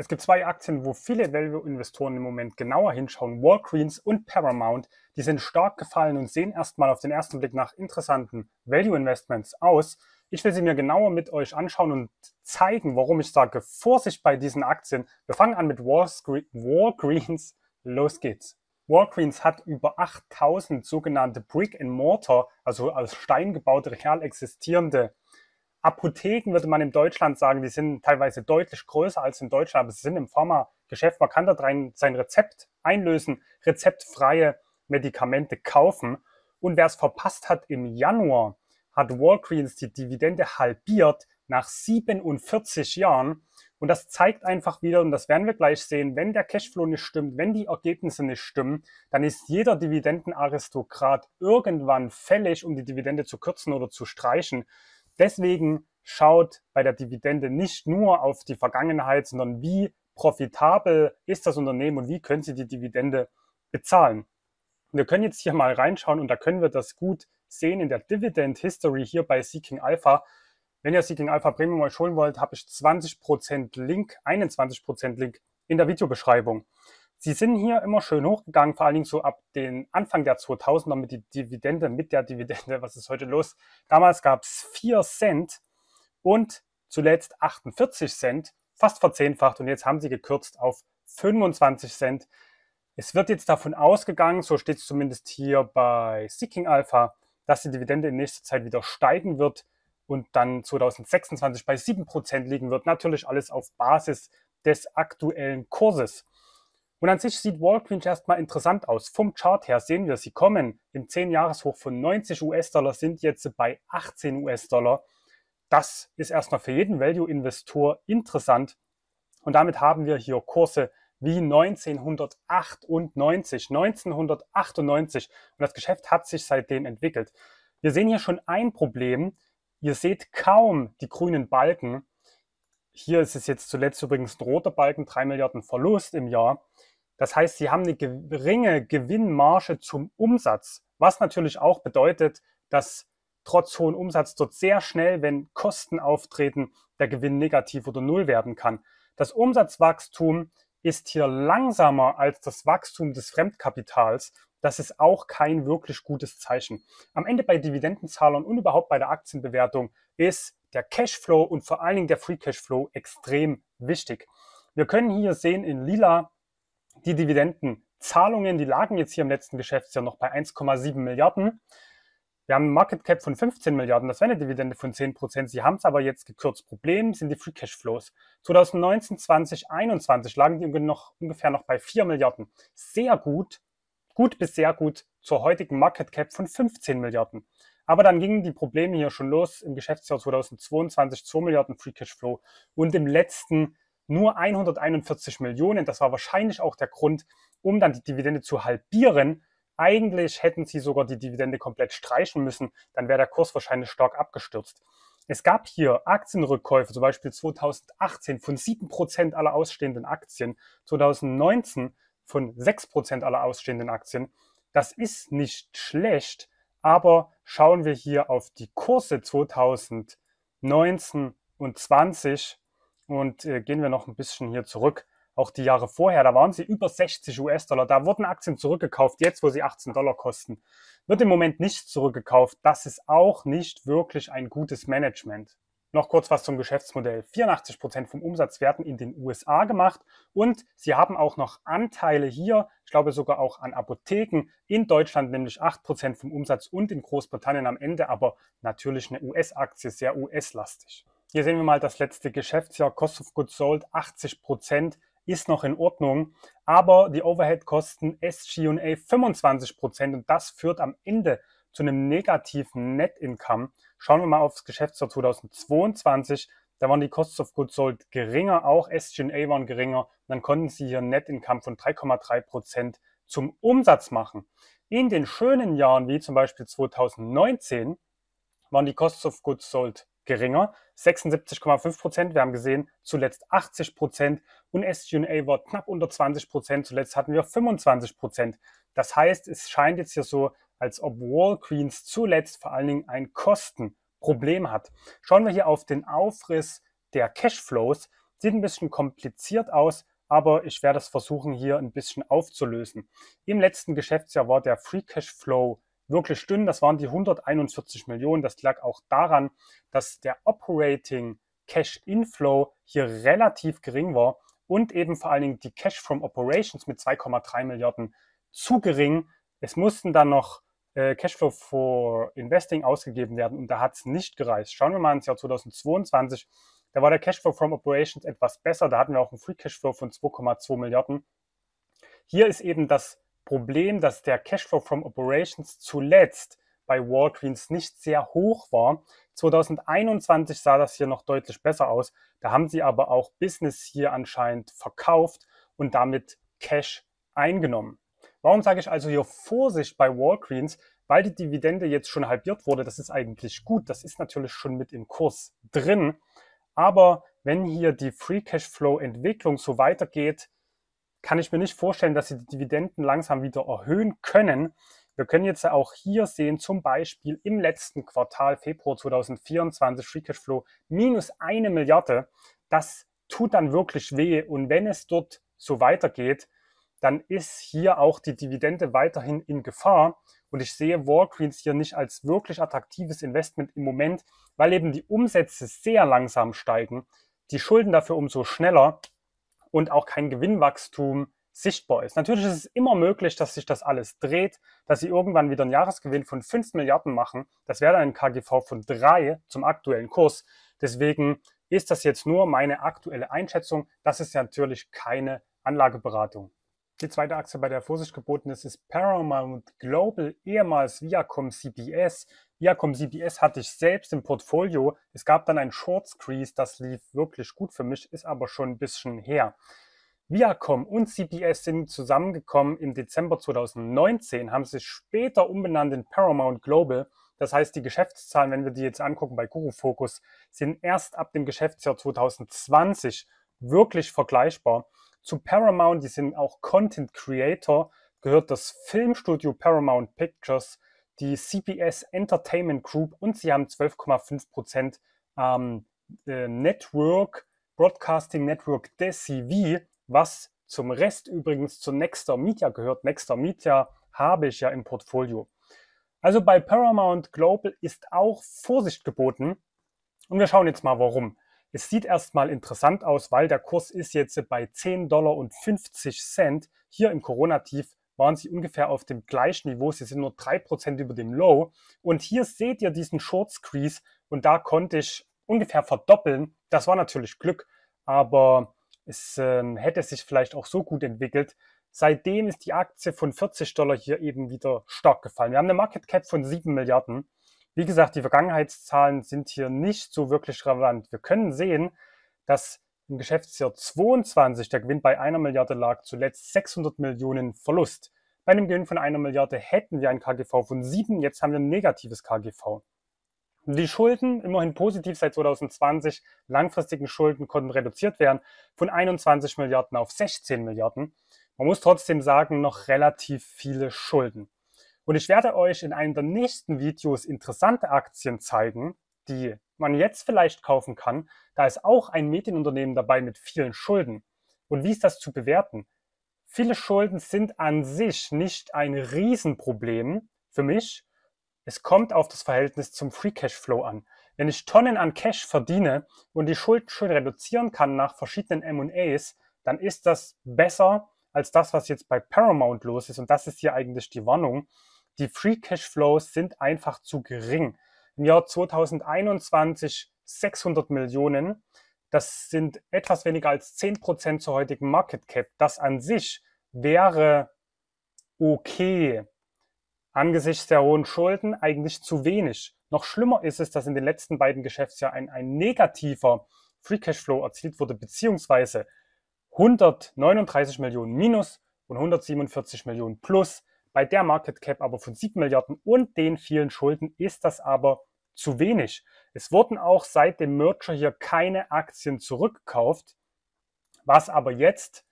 Es gibt zwei Aktien, wo viele Value-Investoren im Moment genauer hinschauen. Walgreens und Paramount. Die sind stark gefallen und sehen erstmal auf den ersten Blick nach interessanten Value-Investments aus. Ich will sie mir genauer mit euch anschauen und zeigen, warum ich sage, Vorsicht bei diesen Aktien. Wir fangen an mit Walgreens. Los geht's. Walgreens hat über 8000 sogenannte Brick and Mortar, also aus Stein gebaute, real existierende Apotheken würde man in Deutschland sagen, die sind teilweise deutlich größer als in Deutschland, aber sie sind im Pharmageschäft. Man kann da rein sein Rezept einlösen, rezeptfreie Medikamente kaufen. Und wer es verpasst hat, im Januar hat Walgreens die Dividende halbiert nach 47 Jahren. Und das zeigt einfach wieder, und das werden wir gleich sehen, wenn der Cashflow nicht stimmt, wenn die Ergebnisse nicht stimmen, dann ist jeder Dividendenaristokrat irgendwann fällig, um die Dividende zu kürzen oder zu streichen. Deswegen schaut bei der Dividende nicht nur auf die Vergangenheit, sondern wie profitabel ist das Unternehmen und wie können Sie die Dividende bezahlen. Wir können jetzt hier mal reinschauen und da können wir das gut sehen in der Dividend History hier bei Seeking Alpha. Wenn ihr Seeking Alpha Premium euch holen wollt, habe ich 20% Link, 21% Link in der Videobeschreibung. Sie sind hier immer schön hochgegangen, vor allen Dingen so ab den Anfang der 2000er mit die Dividende, mit der Dividende, was ist heute los? Damals gab es 4 Cent und zuletzt 48 Cent, fast verzehnfacht und jetzt haben sie gekürzt auf 25 Cent. Es wird jetzt davon ausgegangen, so steht es zumindest hier bei Seeking Alpha, dass die Dividende in nächster Zeit wieder steigen wird und dann 2026 bei 7% liegen wird. Natürlich alles auf Basis des aktuellen Kurses. Und an sich sieht Walgreens erstmal interessant aus. Vom Chart her sehen wir, sie kommen im 10-Jahres-Hoch von 90 US-Dollar, sind jetzt bei 18 US-Dollar. Das ist erstmal für jeden Value-Investor interessant. Und damit haben wir hier Kurse wie 1998. 1998. Und das Geschäft hat sich seitdem entwickelt. Wir sehen hier schon ein Problem. Ihr seht kaum die grünen Balken. Hier ist es jetzt zuletzt übrigens ein roter Balken, 3 Milliarden Verlust im Jahr. Das heißt, sie haben eine geringe Gewinnmarge zum Umsatz, was natürlich auch bedeutet, dass trotz hohen Umsatz dort sehr schnell, wenn Kosten auftreten, der Gewinn negativ oder null werden kann. Das Umsatzwachstum ist hier langsamer als das Wachstum des Fremdkapitals. Das ist auch kein wirklich gutes Zeichen. Am Ende bei Dividendenzahlern und überhaupt bei der Aktienbewertung ist der Cashflow und vor allen Dingen der Free Cashflow extrem wichtig. Wir können hier sehen in lila die Dividendenzahlungen, die lagen jetzt hier im letzten Geschäftsjahr noch bei 1,7 Milliarden. Wir haben ein Market Cap von 15 Milliarden, das wäre eine Dividende von 10 Prozent. Sie haben es aber jetzt gekürzt. Problem sind die Free Cash Flows. 2019, 20, 21 lagen die noch, ungefähr noch bei 4 Milliarden. Sehr gut, gut bis sehr gut zur heutigen Market Cap von 15 Milliarden. Aber dann gingen die Probleme hier schon los im Geschäftsjahr 2022, 2 Milliarden Free Cash Flow und im letzten nur 141 Millionen. Das war wahrscheinlich auch der Grund, um dann die Dividende zu halbieren. Eigentlich hätten sie sogar die Dividende komplett streichen müssen, dann wäre der Kurs wahrscheinlich stark abgestürzt. Es gab hier Aktienrückkäufe, zum Beispiel 2018 von 7% aller ausstehenden Aktien, 2019 von 6% aller ausstehenden Aktien. Das ist nicht schlecht, aber schauen wir hier auf die Kurse 2019 und 20 und äh, gehen wir noch ein bisschen hier zurück. Auch die Jahre vorher, da waren sie über 60 US-Dollar. Da wurden Aktien zurückgekauft, jetzt wo sie 18 Dollar kosten. Wird im Moment nicht zurückgekauft. Das ist auch nicht wirklich ein gutes Management. Noch kurz was zum Geschäftsmodell. 84 Prozent vom Umsatz werden in den USA gemacht und sie haben auch noch Anteile hier, ich glaube sogar auch an Apotheken in Deutschland, nämlich 8% vom Umsatz und in Großbritannien am Ende, aber natürlich eine US-Aktie, sehr US-lastig. Hier sehen wir mal das letzte Geschäftsjahr. Cost of Goods Sold 80 Prozent ist noch in Ordnung, aber die Overhead-Kosten SG&A 25 Prozent und das führt am Ende zu einem negativen Net Income. Schauen wir mal aufs Geschäftsjahr 2022. Da waren die Costs of Goods Sold geringer, auch SG&A waren geringer. Dann konnten sie hier Net Income von 3,3 Prozent zum Umsatz machen. In den schönen Jahren, wie zum Beispiel 2019, waren die Costs of Goods Sold geringer, 76,5 Prozent. Wir haben gesehen, zuletzt 80 Prozent und SG&A war knapp unter 20 Prozent. Zuletzt hatten wir 25 Prozent. Das heißt, es scheint jetzt hier so, als ob Walgreens zuletzt vor allen Dingen ein Kostenproblem hat. Schauen wir hier auf den Aufriss der Cashflows. Sieht ein bisschen kompliziert aus, aber ich werde es versuchen, hier ein bisschen aufzulösen. Im letzten Geschäftsjahr war der Free Cash Flow wirklich dünn. Das waren die 141 Millionen. Das lag auch daran, dass der Operating Cash Inflow hier relativ gering war und eben vor allen Dingen die Cash from Operations mit 2,3 Milliarden zu gering. Es mussten dann noch äh, Cashflow for Investing ausgegeben werden und da hat es nicht gereicht. Schauen wir mal ins Jahr 2022. Da war der Cashflow from Operations etwas besser. Da hatten wir auch einen Free Cashflow von 2,2 Milliarden. Hier ist eben das Problem, dass der Cashflow from Operations zuletzt bei Walgreens nicht sehr hoch war. 2021 sah das hier noch deutlich besser aus. Da haben sie aber auch Business hier anscheinend verkauft und damit Cash eingenommen. Warum sage ich also hier Vorsicht bei Walgreens? Weil die Dividende jetzt schon halbiert wurde. Das ist eigentlich gut. Das ist natürlich schon mit im Kurs drin. Aber wenn hier die Free Cashflow Entwicklung so weitergeht, kann ich mir nicht vorstellen, dass sie die Dividenden langsam wieder erhöhen können. Wir können jetzt auch hier sehen, zum Beispiel im letzten Quartal Februar 2024 Free Cashflow minus eine Milliarde. Das tut dann wirklich weh. Und wenn es dort so weitergeht, dann ist hier auch die Dividende weiterhin in Gefahr. Und ich sehe Walgreens hier nicht als wirklich attraktives Investment im Moment, weil eben die Umsätze sehr langsam steigen, die Schulden dafür umso schneller und auch kein Gewinnwachstum sichtbar ist. Natürlich ist es immer möglich, dass sich das alles dreht, dass sie irgendwann wieder einen Jahresgewinn von 5 Milliarden machen. Das wäre dann ein KGV von 3 zum aktuellen Kurs. Deswegen ist das jetzt nur meine aktuelle Einschätzung. Das ist ja natürlich keine Anlageberatung. Die zweite Aktie, bei der Vorsicht geboten ist, ist Paramount Global, ehemals Viacom CBS. Viacom CBS hatte ich selbst im Portfolio. Es gab dann ein Short Squeeze, das lief wirklich gut für mich, ist aber schon ein bisschen her. Viacom und CBS sind zusammengekommen im Dezember 2019, haben sich später umbenannt in Paramount Global. Das heißt, die Geschäftszahlen, wenn wir die jetzt angucken bei Guru Focus, sind erst ab dem Geschäftsjahr 2020 wirklich vergleichbar. Zu Paramount, die sind auch Content Creator, gehört das Filmstudio Paramount Pictures, die CBS Entertainment Group und sie haben 12,5 Prozent ähm, äh, Network, Broadcasting Network DCV, was zum Rest übrigens zu Nexter Media gehört. Nexter Media habe ich ja im Portfolio. Also bei Paramount Global ist auch Vorsicht geboten. Und wir schauen jetzt mal warum. Es sieht erstmal interessant aus, weil der Kurs ist jetzt bei 10 Dollar und 50 Cent. Hier im Corona-Tief waren sie ungefähr auf dem gleichen Niveau. Sie sind nur 3% über dem Low. Und hier seht ihr diesen Short Squeeze und da konnte ich ungefähr verdoppeln. Das war natürlich Glück, aber es äh, hätte sich vielleicht auch so gut entwickelt. Seitdem ist die Aktie von 40 Dollar hier eben wieder stark gefallen. Wir haben eine Market Cap von 7 Milliarden. Wie gesagt, die Vergangenheitszahlen sind hier nicht so wirklich relevant. Wir können sehen, dass im Geschäftsjahr 22 der Gewinn bei einer Milliarde lag, zuletzt 600 Millionen Verlust. Bei einem Gewinn von einer Milliarde hätten wir ein KGV von 7, jetzt haben wir ein negatives KGV. Die Schulden, immerhin positiv seit 2020, langfristigen Schulden konnten reduziert werden von 21 Milliarden auf 16 Milliarden. Man muss trotzdem sagen, noch relativ viele Schulden. Und ich werde euch in einem der nächsten Videos interessante Aktien zeigen, die man jetzt vielleicht kaufen kann. Da ist auch ein Medienunternehmen dabei mit vielen Schulden. Und wie ist das zu bewerten? Viele Schulden sind an sich nicht ein Riesenproblem für mich. Es kommt auf das Verhältnis zum Free Cash Flow an. Wenn ich Tonnen an Cash verdiene und die Schulden schön reduzieren kann nach verschiedenen M&As, dann ist das besser als das, was jetzt bei Paramount los ist. Und das ist hier eigentlich die Warnung die Free Cash Flows sind einfach zu gering. Im Jahr 2021 600 Millionen. Das sind etwas weniger als 10 Prozent zur heutigen Market Cap. Das an sich wäre okay. Angesichts der hohen Schulden eigentlich zu wenig. Noch schlimmer ist es, dass in den letzten beiden Geschäftsjahren ein, ein negativer Free Cash Flow erzielt wurde, beziehungsweise 139 Millionen minus und 147 Millionen plus. Bei der Market Cap aber von 7 Milliarden und den vielen Schulden ist das aber zu wenig. Es wurden auch seit dem Merger hier keine Aktien zurückgekauft, was aber jetzt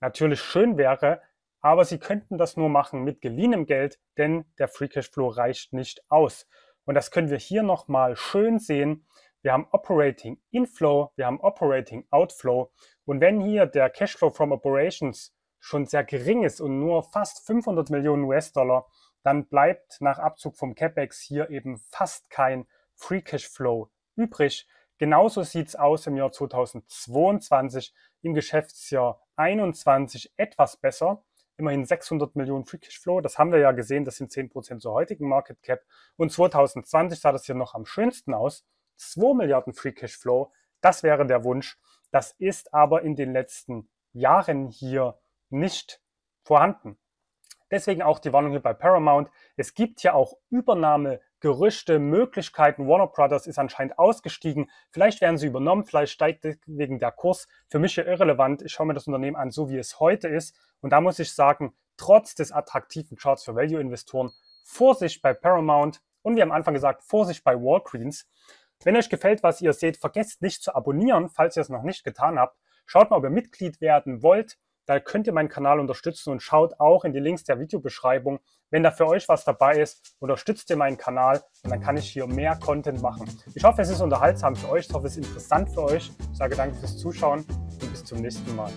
natürlich schön wäre, aber sie könnten das nur machen mit geliehenem Geld, denn der Free Cash Flow reicht nicht aus. Und das können wir hier nochmal schön sehen. wir haben Operating Inflow, wir haben Operating Outflow. Und wenn hier der Cashflow from Operations schon sehr gering ist und nur fast 500 Millionen US-Dollar, dann bleibt nach Abzug vom CapEx hier eben fast kein Free Cashflow übrig. Genauso sieht es aus im Jahr 2022, im Geschäftsjahr 21 etwas besser. Immerhin 600 Millionen Free Cashflow, das haben wir ja gesehen, das sind 10% zur heutigen Market Cap. Und 2020 sah das hier noch am schönsten aus. 2 Milliarden Free Cash Flow. Das wäre der Wunsch. Das ist aber in den letzten Jahren hier nicht vorhanden. Deswegen auch die Warnung hier bei Paramount. Es gibt ja auch Übernahmegerüchte, Möglichkeiten. Warner Brothers ist anscheinend ausgestiegen. Vielleicht werden sie übernommen, vielleicht steigt wegen der Kurs. Für mich hier irrelevant. Ich schaue mir das Unternehmen an, so wie es heute ist. Und da muss ich sagen, trotz des attraktiven Charts für Value-Investoren, Vorsicht bei Paramount und wie am Anfang gesagt, Vorsicht bei Walgreens. Wenn euch gefällt, was ihr seht, vergesst nicht zu abonnieren, falls ihr es noch nicht getan habt. Schaut mal, ob ihr Mitglied werden wollt. Da könnt ihr meinen Kanal unterstützen und schaut auch in die Links der Videobeschreibung. Wenn da für euch was dabei ist, unterstützt ihr meinen Kanal und dann kann ich hier mehr Content machen. Ich hoffe, es ist unterhaltsam für euch. Ich hoffe, es ist interessant für euch. Ich sage danke fürs Zuschauen und bis zum nächsten Mal.